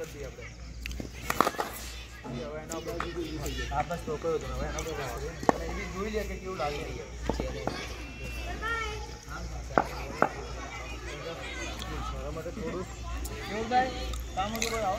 કરી દઈએ આપણે એ હવે એનો આપણે આપણે સ્ટોક કર્યો હતો ને હવે એનો આપણે વાપરીએ. અને એ બી જોઈ લે કે કેવું લાગે છે મારા માટે થોડું કેવું ભાઈ કામ હતું ભાઈ આવો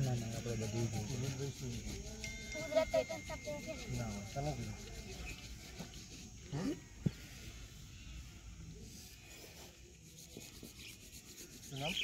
ના ના આપણે બધું સુનિલભાઈ શું ના ચાલો કીધું હમ? શું નામ